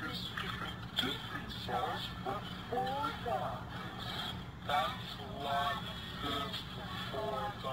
That's why this performs